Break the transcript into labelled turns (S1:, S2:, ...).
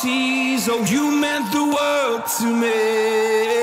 S1: seas. Oh, you meant the world to me.